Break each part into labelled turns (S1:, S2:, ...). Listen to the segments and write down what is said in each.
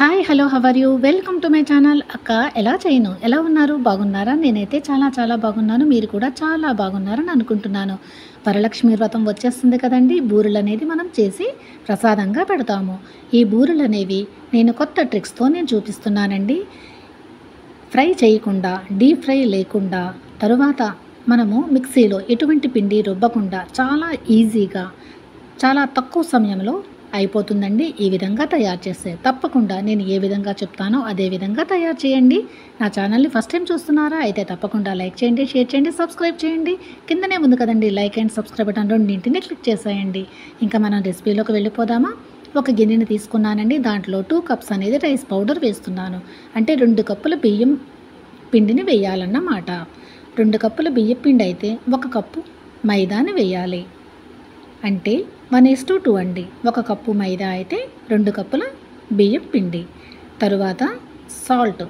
S1: Hi hello how are you welcome to my channel అక్క ఎలా చేయను? ఎలా ఉన్నారు? బాగున్నారా? నేనైతే చాలా చాలా బాగున్నాను. మీరు కూడా చాలా బాగున్నారని అనుకుంటున్నాను. వరలక్ష్మి వ్రతం వచ్చేస్తుంది కదండి. బూరెలు అనేది మనం చేసి ప్రసాదంగా పెడతాము. ఈ బూరెలు అనేవి నేను కొత్త ట్రిక్స్తో నేను చూపిస్తున్నానండి. ఫ్రై చేయకుండా డీప్ ఫ్రై లేకుండా తరువాత మనము మిక్సీలో ఎటువంటి పిండి రుబ్బకుండా చాలా ఈజీగా చాలా తక్కువ సమయంలో అయిపోతుందండి. ఈ విధంగా తయారు చేస్తే తప్పకుండా నేను ఏ విధంగా చెప్తానో అదే విధంగా తయారు చేయండి. నా ఛానల్ని ఫస్ట్ టైం చూస్తున్నారా? అయితే తప్పకుండా లైక్ చేయండి షేర్ చేయండి సబ్స్క్రైబ్ చేయండి. కిందనే ఉంది కదండి లైక్ అండ్ సబ్స్క్రైబ్ బటన్ రెండింటిని క్లిక్ చేసేయండి. ఇంకా మనం రెసిపీలోకి వెళ్ళిపోదామా? ఒక గిన్నెని తీసుకున్నానండి. దాంట్లో టూ కప్స్ అనేది రైస్ పౌడర్ వేస్తున్నాను. అంటే రెండు కప్పుల బియ్యం పిండిని వేయాలన్నమాట. రెండు కప్పుల బియ్యం పిండి అయితే ఒక కప్పు మైదాని వేయాలి. అంటే వన్ ఇస్ టు టూ అండి. ఒక కప్పు మైదా అయితే రెండు కప్పుల బియ్యం పిండి. తరువాత సాల్ట్.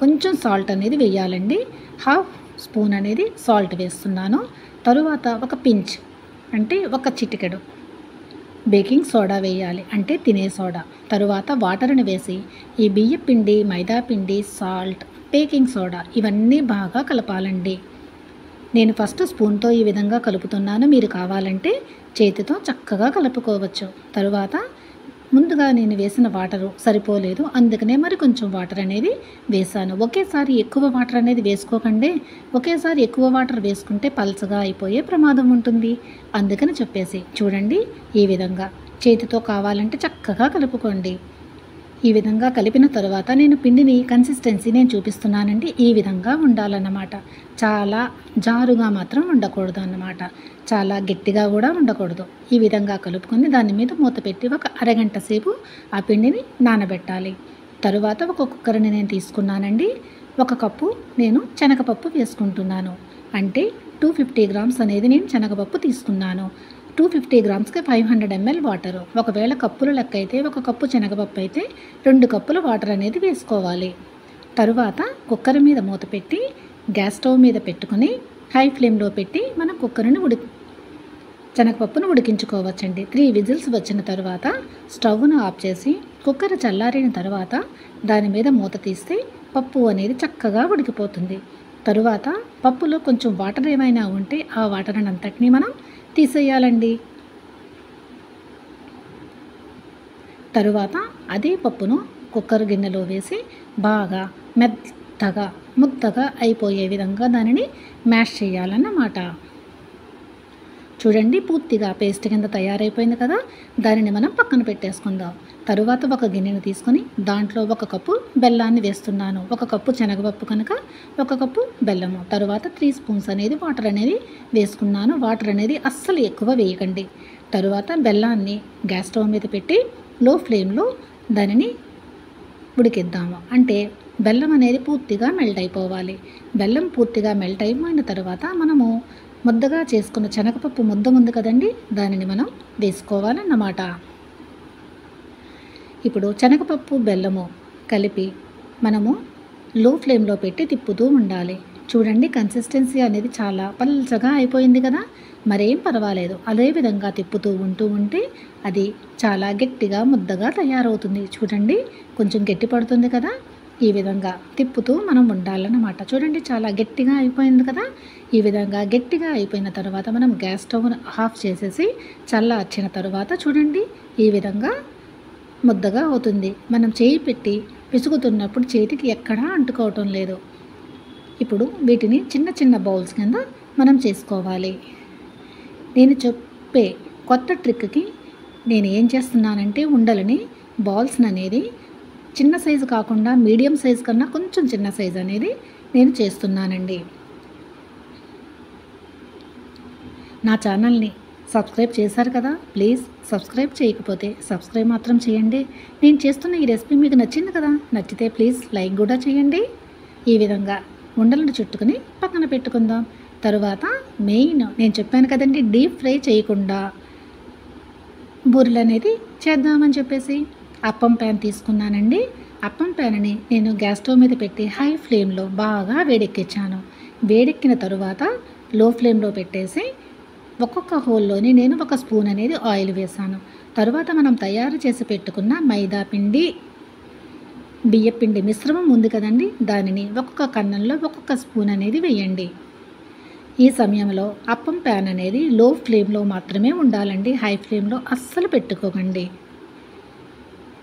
S1: కొంచెం సాల్ట్ అనేది వేయాలండి. హాఫ్ స్పూన్ అనేది సాల్ట్ వేస్తున్నాను. తరువాత ఒక పించ్ అంటే ఒక చిటికెడు బేకింగ్ సోడా వేయాలి అంటే తినే సోడా. తరువాత వాటర్ని వేసి ఈ బియ్య పిండి మైదా పిండి సాల్ట్ బేకింగ్ సోడా ఇవన్నీ బాగా కలపాలండి. నేను ఫస్ట్ స్పూన్తో ఈ విధంగా కలుపుతున్నాను. మీరు కావాలంటే చేతితో చక్కగా కలుపుకోవచ్చు. తరువాత ముందుగా నేను వేసిన వాటరు సరిపోలేదు. అందుకనే మరి కొంచెం వాటర్ అనేది వేసాను. ఒకేసారి ఎక్కువ వాటర్ అనేది వేసుకోకండి. ఒకేసారి ఎక్కువ వాటర్ వేసుకుంటే పల్చగా అయిపోయే ప్రమాదం ఉంటుంది. అందుకని చెప్పేసి చూడండి ఈ విధంగా. చేతితో కావాలంటే చక్కగా కలుపుకోండి. ఈ విధంగా కలిపిన తర్వాత నేను పిండిని కన్సిస్టెన్సీ నేను చూపిస్తున్నానండి. ఈ విధంగా ఉండాలన్నమాట. చాలా జారుగా మాత్రం ఉండకూడదు అన్నమాట చాలా గట్టిగా కూడా ఉండకూడదు. ఈ విధంగా కలుపుకొని దాని మీద మూత పెట్టి ఒక అరగంట సేపు ఆ పిండిని నానబెట్టాలి. తరువాత ఒక కుక్కర్ని నేను తీసుకున్నానండి. ఒక కప్పు నేను శనగపప్పు వేసుకుంటున్నాను. అంటే టూ ఫిఫ్టీ గ్రామ్స్ అనేది నేను శనగపప్పు తీసుకున్నాను. టూ ఫిఫ్టీ గ్రామ్స్కి ఫైవ్ హండ్రెడ్ ఎంఎల్ వాటర్ ఒకవేళ కప్పుల లెక్క అయితే ఒక కప్పు శనగపప్పు అయితే రెండు కప్పులు వాటర్ అనేది వేసుకోవాలి. తరువాత కుక్కర్ మీద మూత పెట్టి గ్యాస్ స్టవ్ మీద పెట్టుకొని హై ఫ్లేమ్లో పెట్టి మనం కుక్కర్ని ఉడి శనగపప్పును ఉడికించుకోవచ్చండి. త్రీ విజిల్స్ వచ్చిన తర్వాత స్టవ్ను ఆఫ్ చేసి కుక్కర్ చల్లారిన తర్వాత దాని మీద మూత తీస్తే పప్పు అనేది చక్కగా ఉడికిపోతుంది. తరువాత పప్పులో కొంచెం వాటర్ ఏమైనా ఉంటే ఆ వాటర్ అంతటినీ మనం తీసేయాలండి. తరువాత అదే పప్పును కుక్కర్ గిన్నెలో వేసి బాగా మెత్తగా ముద్దగా అయిపోయే విధంగా దానిని మ్యాష్ చేయాలన్నమాట. చూడండి పూర్తిగా పేస్ట్ కింద తయారైపోయింది కదా. దానిని మనం పక్కన పెట్టేసుకుందాం. తరువాత ఒక గిన్నెను తీసుకొని దాంట్లో ఒక కప్పు బెల్లాన్ని వేస్తున్నాను. ఒక కప్పు శనగపప్పు కనుక ఒక కప్పు బెల్లము. తరువాత త్రీ స్పూన్స్ అనేది వాటర్ అనేది వేసుకున్నాను. వాటర్ అనేది అస్సలు ఎక్కువ వేయకండి. తరువాత బెల్లాన్ని గ్యాస్ స్టవ్ మీద పెట్టి లో ఫ్లేమ్లో దానిని ఉడికిద్దాము. అంటే బెల్లం అనేది పూర్తిగా మెల్ట్ అయిపోవాలి. బెల్లం పూర్తిగా మెల్ట్ అయిపోయిన తర్వాత మనము ముద్దగా చేసుకున్న శనగపప్పు ముద్ద ఉంది కదండి దానిని మనం వేసుకోవాలన్నమాట. ఇప్పుడు శనగపప్పు బెల్లము కలిపి మనము లో ఫ్లేమ్లో పెట్టి తిప్పుతూ ఉండాలి. చూడండి కన్సిస్టెన్సీ అనేది చాలా పల్చగా అయిపోయింది కదా? మరేం పర్వాలేదు. అదే విధంగా తిప్పుతూ ఉంటూ ఉంటే అది చాలా గట్టిగా ముద్దగా తయారవుతుంది. చూడండి కొంచెం గట్టి పడుతుంది కదా? ఈ విధంగా తిప్పుతూ మనం ఉండాలన్నమాట. చూడండి చాలా గట్టిగా అయిపోయింది కదా? ఈ విధంగా గట్టిగా అయిపోయిన తర్వాత మనం గ్యాస్ స్టవ్ను ఆఫ్ చేసేసి చల్లార్చిన తర్వాత చూడండి ఈ విధంగా ముద్దగా అవుతుంది. మనం చేయి పెట్టి పిసుకుతున్నప్పుడు చేతికి ఎక్కడా అంటుకోవటం లేదు. ఇప్పుడు వీటిని చిన్న చిన్న బౌల్స్ కింద మనం చేసుకోవాలి. నేను చెప్పే కొత్త ట్రిక్కి నేను ఏం చేస్తున్నానంటే ఉండలని బాల్స్ అనేది చిన్న సైజు కాకుండా మీడియం సైజు కన్నా కొంచెం చిన్న సైజు అనేది నేను చేస్తున్నానండి. నా ఛానల్ని సబ్స్క్రైబ్ చేశారు కదా ప్లీజ్ సబ్స్క్రైబ్ చేయకపోతే సబ్స్క్రైబ్ మాత్రం చేయండి. నేను చేస్తున్న ఈ రెసిపీ మీకు నచ్చింది కదా నచ్చితే ప్లీజ్ లైక్ కూడా చేయండి. ఈ విధంగా ఉండలను చుట్టుకుని పక్కన పెట్టుకుందాం. తరువాత మెయిన్ నేను చెప్పాను కదండి డీప్ ఫ్రై చేయకుండా బూరెలు అనేది చేద్దామని చెప్పేసి. అప్పం ప్యాన్ తీసుకున్నానండి. అప్పం ప్యాన్ని నేను గ్యాస్ స్టవ్ మీద పెట్టి హై ఫ్లేమ్లో బాగా వేడెక్కించాను. వేడెక్కిన తరువాత లో ఫ్లేమ్లో పెట్టేసి ఒక్కొక్క హోల్లోని నేను ఒక స్పూన్ అనేది ఆయిల్ వేసాను. తరువాత మనం తయారు చేసి పెట్టుకున్న మైదా పిండి బియ్యపిండి మిశ్రమం ఉంది కదండి దానిని ఒక్కొక్క కన్నంలో ఒక్కొక్క స్పూన్ అనేది వేయండి. ఈ సమయంలో అప్పం ప్యాన్ అనేది లో ఫ్లేమ్లో మాత్రమే ఉండాలండి. హై ఫ్లేమ్లో అస్సలు పెట్టుకోకండి.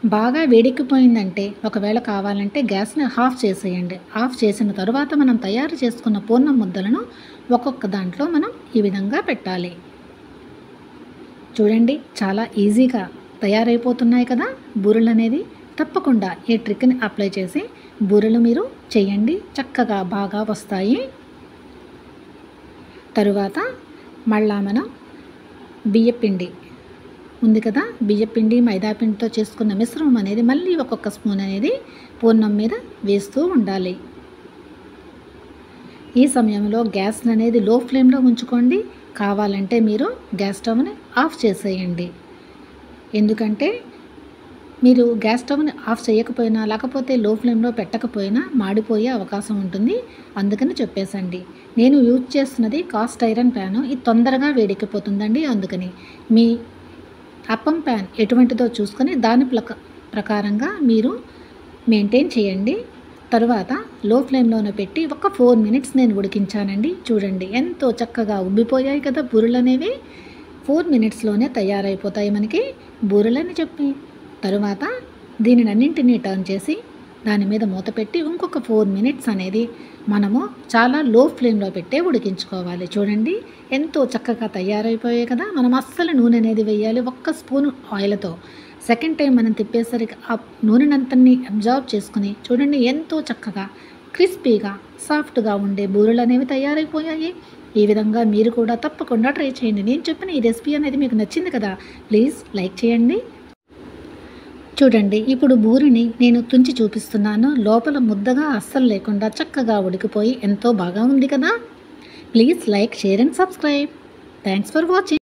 S1: బాగా వేడెక్కిపోయిందంటే ఒకవేళ కావాలంటే గ్యాస్ని ఆఫ్ చేసేయండి. ఆఫ్ చేసిన తర్వాత మనం తయారు చేసుకున్న పూర్ణ ముద్దలను ఒక్కొక్క దాంట్లో మనం ఈ విధంగా పెట్టాలి. చూడండి చాలా ఈజీగా తయారైపోతున్నాయి కదా బూరెలు అనేది తప్పకుండా ఈ ట్రిక్ని అప్లై చేసి బూరెలు మీరు చేయండి. చక్కగా బాగా వస్తాయి. తరువాత మళ్ళా మనం బియ్యపిండి ఉంది కదా? బియ్యపిండి మైదాపిండితో చేసుకున్న మిశ్రమం అనేది మళ్ళీ ఒక్కొక్క స్పూన్ అనేది పూర్ణం మీద వేస్తూ ఉండాలి. ఈ సమయంలో గ్యాస్ అనేది లో ఫ్లేమ్లో ఉంచుకోండి. కావాలంటే మీరు గ్యాస్ స్టవ్ని ఆఫ్ చేసేయండి. ఎందుకంటే మీరు గ్యాస్ స్టవ్ని ఆఫ్ చేయకపోయినా లేకపోతే లో ఫ్లేమ్లో పెట్టకపోయినా మాడిపోయే అవకాశం ఉంటుంది. అందుకని చెప్పేసండి. నేను యూజ్ చేస్తున్నది కాస్ట్ ఐరన్ ప్యాను. ఇది తొందరగా వేడెక్కిపోతుందండి. అందుకని మీ అప్పం ప్యాన్ ఎటువంటిదో చూసుకొని దాని ప్రక ప్రకారంగా మీరు మెయింటైన్ చేయండి. తరువాత లో ఫ్లేమ్లోనే పెట్టి ఒక ఫోర్ మినిట్స్ నేను ఉడికించానండి. చూడండి ఎంతో చక్కగా ఉబ్బిపోయాయి కదా బూరెలు అనేవి ఫోర్ మినిట్స్లోనే తయారైపోతాయి మనకి బూరెలని చెప్పి. తరువాత దీనిని అన్నింటినీ టర్న్ చేసి దాని మీద మూత పెట్టి ఇంకొక ఫోర్ మినిట్స్ అనేది మనము చాలా లో ఫ్లేమ్లో పెట్టే ఉడికించుకోవాలి. చూడండి ఎంతో చక్కగా తయారైపోయాయి కదా. మనం అస్సలు నూనె అనేది వేయాలి ఒక్క స్పూన్ ఆయిల్తో. సెకండ్ టైం మనం తిప్పేసరికి ఆ నూనెనంతని అబ్జర్వ్ చేసుకుని చూడండి ఎంతో చక్కగా క్రిస్పీగా సాఫ్ట్గా ఉండే బూరెలు అనేవి తయారైపోయాయి. ఈ విధంగా మీరు కూడా తప్పకుండా ట్రై చేయండి. నేను చెప్పిన ఈ రెసిపీ అనేది మీకు నచ్చింది కదా ప్లీజ్ లైక్ చేయండి. చూడండి ఇప్పుడు బూరిని నేను తుంచి చూపిస్తున్నాను. లోపల ముద్దగా అస్సలు లేకుండా చక్కగా ఉడికిపోయి ఎంతో బాగా ఉంది కదా. Please like share and subscribe. Thanks for watching.